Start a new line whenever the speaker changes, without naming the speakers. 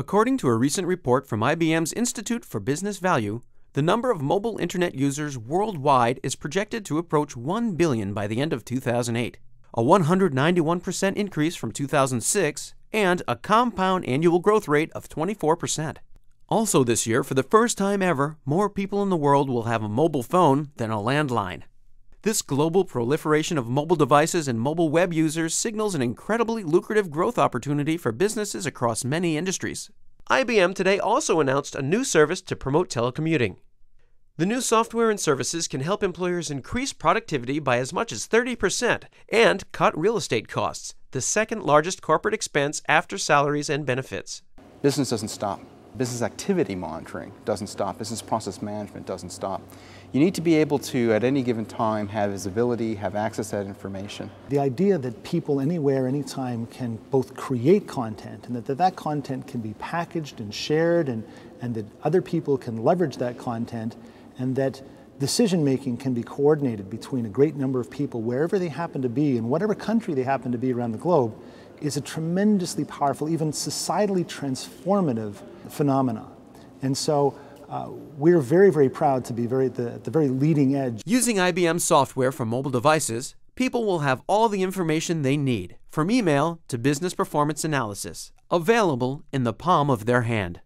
According to a recent report from IBM's Institute for Business Value, the number of mobile internet users worldwide is projected to approach 1 billion by the end of 2008, a 191% increase from 2006, and a compound annual growth rate of 24%. Also, this year, for the first time ever, more people in the world will have a mobile phone than a landline. This global proliferation of mobile devices and mobile web users signals an incredibly lucrative growth opportunity for businesses across many industries. IBM today also announced a new service to promote telecommuting. The new software and services can help employers increase productivity by as much as 30% and cut real estate costs, the second largest corporate expense after salaries and benefits.
Business doesn't stop. Business activity monitoring doesn't stop. Business process management doesn't stop. You need to be able to, at any given time, have visibility, have access to that information.
The idea that people anywhere, anytime can both create content and that that, content can be packaged and shared and, and that other people can leverage that content and that decision making can be coordinated between a great number of people wherever they happen to be in whatever country they happen to be around the globe is a tremendously powerful, even societally transformative phenomena. And so uh, we're very, very proud to be very the, at the very leading edge.
Using IBM software for mobile devices, people will have all the information they need, from email to business performance analysis, available in the palm of their hand.